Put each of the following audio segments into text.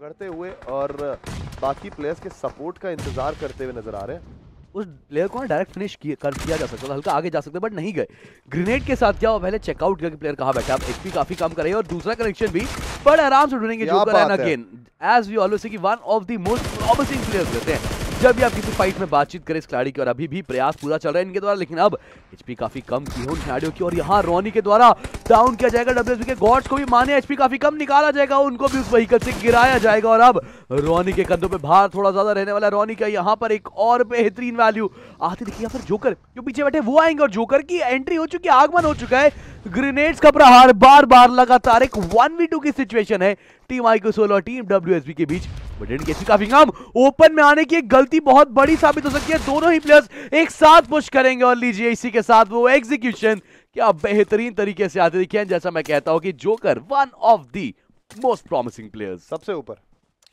झगड़ते हुए और बाकी प्लेयर्स के सपोर्ट का इंतज़ार करते हुए नज़र आ रहे हैं। उस प्लेयर को ना डायरेक्ट फिनिश कर किया जा सकता था हल्का आगे जा सकते बट नहीं गए। ग्रेनेड के साथ क्या हुआ? पहले चेकआउट किया कि प्लेयर कहा बैठा अब एचपी काफ़ी काम करे और दूसरा कनेक्शन भी बड़े आराम से ढूंढेंगे जो Joker and again as we always say कि one of the most promising players रहते हैं। जब भी आप किसी फाइट में बातचीत करें इस खिलाड़ी की और अभी भी प्रयास पूरा चल रहा है इनके द्वारा, लेकिन अब एचपी काफ़ी कम की हो खिलाड़ियों की और यहाँ रोनी के द्वारा डाउन किया जाएगा डब्ल्यूएसबी के गॉड्स को भी माने एचपी काफ़ी कम निकाला जाएगा, उनको भी उस व्हीकल से गिराया जाएगा और अब रोनी के कंधों पे भार थोड़ा ज़्यादा रहने वाला रोनी का यहाँ पर एक और बेहतरीन वैल्यू आते देखिए यहाँ पर जोकर जो पीछे बैठे, वो आएँगे और जोकर की एंट्री हो चुकी है, आगमन हो चुका है। ग्रेनेड्स का प्रहार बार बार लगातार, एक वन वी टू की सिचुएशन है। टीम आईको सोल और टीम डब्ल्यूएसबी के बीच। बट एचपी काफ़ी कम। ओपन में आने की एक गलती बहुत बड़ी साबित हो सकती है। दोनों ही प्लेयर्स एक साथ पुश करेंगे और लीजिए इसी के साथ वो एग्जीक्यूशन क्या बेहतरीन तरीके से आते दिखे जैसा मैं कहता हूँ कि Joker one of the most promising players सबसे ऊपर।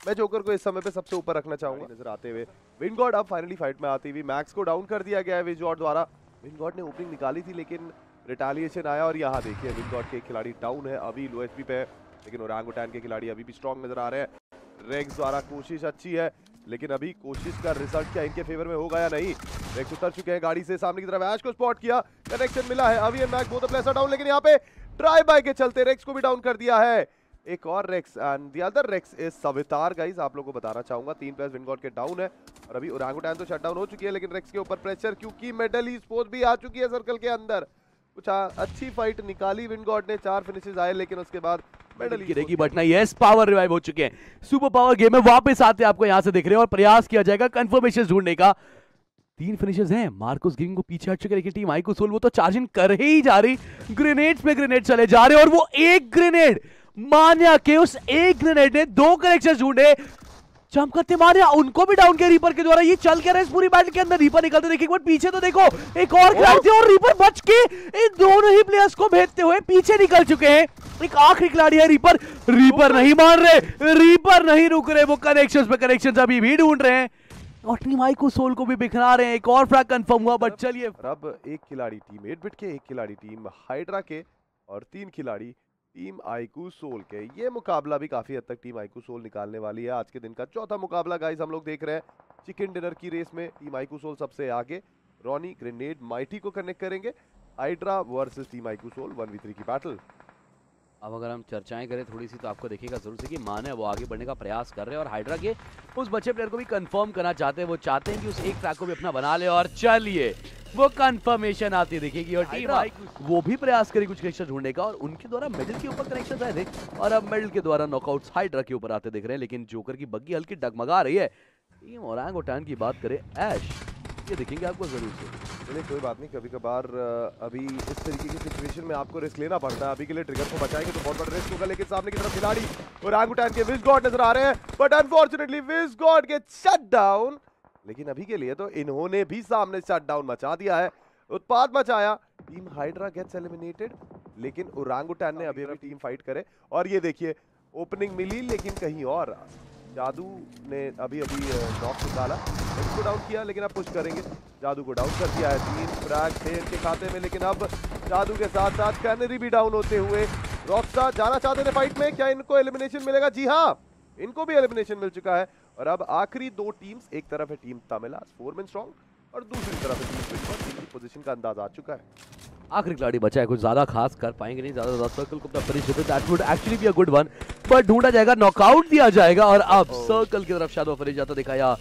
मैं जोकर को इस समय पे सबसे ऊपर रखना चाहूँगा। नज़र आते हुए। विनगॉड अब फाइनली फाइट में आती हुई। मैक्स को डाउन कर दिया गया है विजॉर्ड द्वारा। विनगॉड ने ओपनिंग निकाली थी लेकिन रिटालिएशन आया और यहाँ देखिए विनगॉड के खिलाड़ी डाउन है। अभी लोएसपी पे है लेकिन ओरांगुटैन के खिलाड़ी अभी भी स्ट्रॉन्ग नज़र आ रहे हैं। रेक्स द्वारा कोशिश अच्छी है, लेकिन अभी कोशिश का रिज़ल्ट क्या इनके फेवर में होगा या नहीं? रेक्स उतर चुके हैं गाड़ी से, सामने की तरफ़ ऐश को स्पॉट किया कनेक्शन मिला है। अभी मैक बोथ प्लेसर डाउन लेकिन यहाँ पे ट्राई बाय के चलते रेक्स को भी डाउन कर दिया है। एक और Rex and the other Rex is Savitar guys आप लोगों को बताना चाहूँगा, तीन प्लेयर्स विनगॉड के डाउन है, और अभी ओरांगुटैन तो शट डाउन हो चुकी है, लेकिन रेक्स के ऊपर प्रेशर क्योंकि मेडल ही स्पोर्ट्स भी आ चुकी है सर्कल के अंदर। कुछ अच्छी फाइट निकाली विनगॉड ने, चार फिनिशेस आए, लेकिन उसके बाद मेडल गिरेगी बट नहीं यस पावर रिवाइव हो चुके हैं। सुपर पावर गेम में वापस आते आपको यहाँ से दिख रहे हैं और प्रयास किया जाएगा कंफर्मेशन ढूँढने का। तीन फिनिशेस हैं मार्कोस गिंग को पीछे हट चुके लेकिन टीम आईको सोल वो तो चार्जिंग कर ही जा रही। ग्रेनेड्स पे ग्रेनेड चले जा रहे और वो एक ग्रेनेड मान्या के उस एक ग्रेनेड ने दो कनेक्शन ढूंढे। चमकते मारे उनको भी डाउन किया रीपर के द्वारा। ये चल क्या रहा है इस पूरी बैटल के अंदर। रीपर निकलते देखिए बार पीछे तो देखो एक और थे और रीपर बच के इन दोनों ही प्लेयर्स को भेजते हुए पीछे निकल चुके हैं। एक आखिरी खिलाड़ी है रीपर रीपर नहीं मार रहे रीपर नहीं रुक रहे, वो कनेक्शन पे कनेक्शंस अभी भी ढूंढ रहे हैं। और टीम आई को सोल को भी बिखरा रहे हैं, एक और फ्रैग कंफर्म हुआ बट चलिए। अब एक खिलाड़ी टीम एट बिट के एक खिलाड़ी टीम हाइड्रा के और तीन खिलाड़ी टीम आईकू सोल के। ये मुकाबला भी काफ़ी हद तक टीम आईकू सोल निकालने वाली है। आज के दिन का चौथा मुकाबला गाइस हम लोग देख रहे हैं। चिकन डिनर की रेस में टीम आईकू सोल सबसे आगे। रॉनी ग्रेनेड माइटी को कनेक्ट करेंगे। Hydra versus team iQOO Soul one v three की बैटल अब अगर हम चर्चाएँ करें थोड़ी सी तो आपको देखिएगा ज़रूर से कि मान है वो आगे बढ़ने का प्रयास कर रहे हैं और हाइड्रा के उस बच्चे प्लेयर को भी कंफर्म करना चाहते हैं। वो चाहते हैं कि उस एक ट्रैक को भी अपना बना ले और चलिए वो कंफर्मेशन आती दिखेगी और टीम वो भी प्रयास करी कुछ कनेक्शन ढूँढने का और उनके द्वारा मेडल के ऊपर कनेक्शन आए थे और अब मेडल के द्वारा नॉकआउट हाइड्रा के ऊपर आते दिख रहे हैं। लेकिन जोकर की बग्गी हल्की डगमगा रही है। टीम और टान की बात करें ऐश। ये देखेंगे आपको ज़रूर से। चलिए कोई बात नहीं कभी कभार अभी इस तरीके की सिचुएशन में आपको रिस्क लेना पड़ता है। अभी के लिए ट्रिगर को बचाएँगे तो बहुत बड़ा रिस्क होगा लेकिन सामने की तरफ़ खिलाड़ी और आंगुटैन के विज गॉड नज़र आ रहे हैं। बट अनफॉर्चुनेटली विज गॉड के शट डाउन लेकिन अभी के लिए तो इन्होंने भी सामने शट डाउन मचा दिया है। उत्पाद मचाया। टीम हाइड्रा गेट्स एलिमिनेटेड लेकिन ओरांगुटैन ने अभी अभी टीम फाइट करे। और ये देखिए ओपनिंग मिली लेकिन कहीं और जादू ने अभी अभी नॉक निकाला। इसको डाउन किया, लेकिन अब पुश करेंगे। जादू को डाउन कर दिया है। तीन फ्रैग थे इनके खाते में, लेकिन अब जादू के साथ साथ कैनरी भी डाउन होते हुए। रॉकस्टार जाना चाहते थे फाइट में। क्या इनको एलिमिनेशन मिलेगा? जी हाँ इनको भी एलिमिनेशन मिल चुका है। और अब आखिरी दो टीम्स एक तरफ़ है टीम तमिला फोर मैन स्ट्रॉन्ग और दूसरी तरफ़ है टीम की पोजीशन का अंदाज आ चुका है। आखिरी खिलाड़ी बचा है कुछ ज़्यादा खास कर पाएँगे नहीं ज़्यादा ज़्यादा सर्कल को अपना finish that would actually be a good one पर ढूंढा जाएगा नॉकआउट दिया जाएगा और अब Oh. सर्कल की तरफ़ शायद वो फिनिश जाता दिखाया।